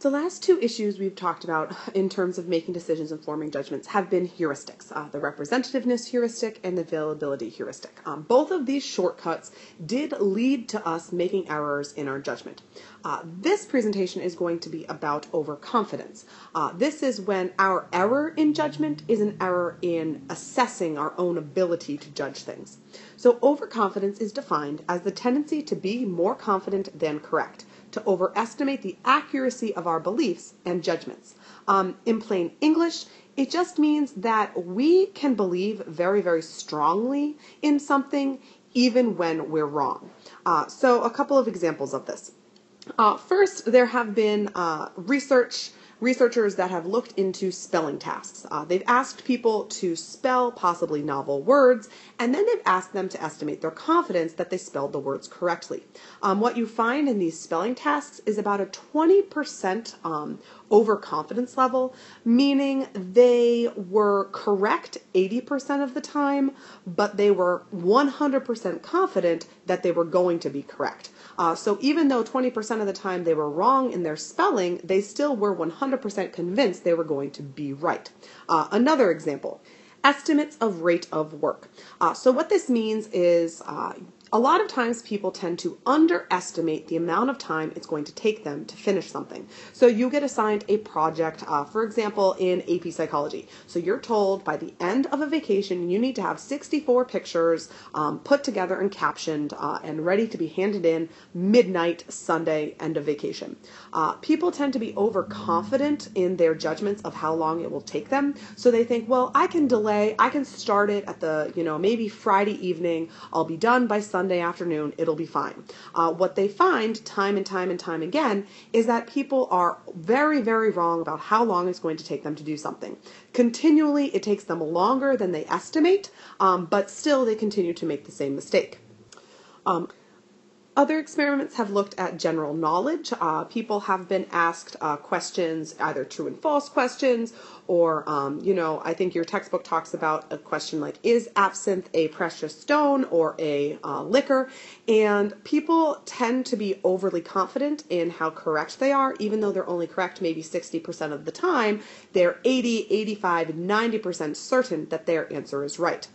The last two issues we've talked about in terms of making decisions and forming judgments have been heuristics uh, the representativeness heuristic and the availability heuristic. Um, both of these shortcuts did lead to us making errors in our judgment. Uh, this presentation is going to be about overconfidence. Uh, this is when our error in judgment is an error in assessing our own ability to judge things. So, overconfidence is defined as the tendency to be more confident than correct to overestimate the accuracy of our beliefs and judgments. Um, in plain English, it just means that we can believe very, very strongly in something even when we're wrong. Uh, so, a couple of examples of this. Uh, first, there have been uh, research researchers that have looked into spelling tasks. Uh, they've asked people to spell possibly novel words, and then they've asked them to estimate their confidence that they spelled the words correctly. Um, what you find in these spelling tasks is about a 20% um, overconfidence level, meaning they were correct 80% of the time, but they were 100% confident that they were going to be correct. Uh, so even though 20% of the time they were wrong in their spelling, they still were 100% convinced they were going to be right. Uh, another example estimates of rate of work. Uh, so what this means is uh, a lot of times people tend to underestimate the amount of time it's going to take them to finish something. So you get assigned a project, uh, for example, in AP Psychology. So you're told by the end of a vacation you need to have 64 pictures um, put together and captioned uh, and ready to be handed in midnight Sunday end of vacation. Uh, people tend to be overconfident in their judgments of how long it will take them. So they think, well, I can delay, I can start it at the, you know, maybe Friday evening, I'll be done by Sunday Sunday afternoon, it'll be fine. Uh, what they find time and time and time again is that people are very, very wrong about how long it's going to take them to do something. Continually, it takes them longer than they estimate, um, but still they continue to make the same mistake. Um, other experiments have looked at general knowledge. Uh, people have been asked uh, questions, either true and false questions, or, um, you know, I think your textbook talks about a question like, is absinthe a precious stone or a uh, liquor? And people tend to be overly confident in how correct they are, even though they're only correct maybe 60% of the time, they're 80, 85, 90% certain that their answer is right.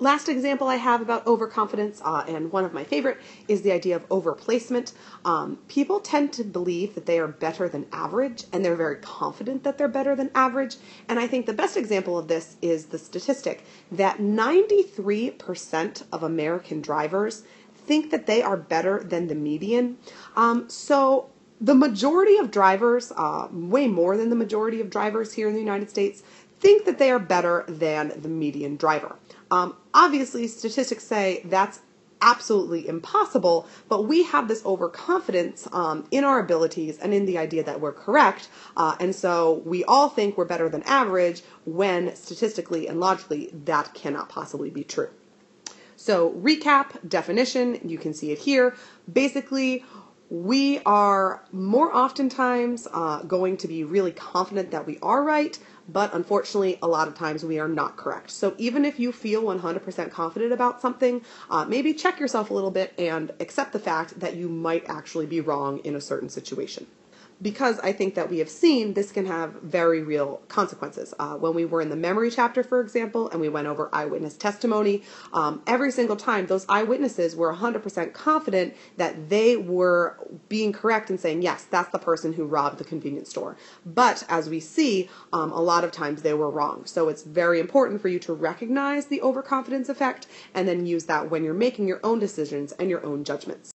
Last example I have about overconfidence, uh, and one of my favorite, is the idea of overplacement. Um, people tend to believe that they are better than average, and they're very confident that they're better than average. And I think the best example of this is the statistic that 93% of American drivers think that they are better than the median. Um, so the majority of drivers, uh, way more than the majority of drivers here in the United States, think that they are better than the median driver. Um, obviously, statistics say that's absolutely impossible, but we have this overconfidence um, in our abilities and in the idea that we're correct. Uh, and so we all think we're better than average when statistically and logically that cannot possibly be true. So, recap, definition, you can see it here. Basically, we are more oftentimes uh, going to be really confident that we are right, but unfortunately, a lot of times we are not correct. So even if you feel 100% confident about something, uh, maybe check yourself a little bit and accept the fact that you might actually be wrong in a certain situation because I think that we have seen this can have very real consequences. Uh, when we were in the memory chapter, for example, and we went over eyewitness testimony, um, every single time those eyewitnesses were 100% confident that they were being correct and saying, yes, that's the person who robbed the convenience store. But as we see, um, a lot of times they were wrong. So it's very important for you to recognize the overconfidence effect and then use that when you're making your own decisions and your own judgments.